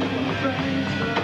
friends.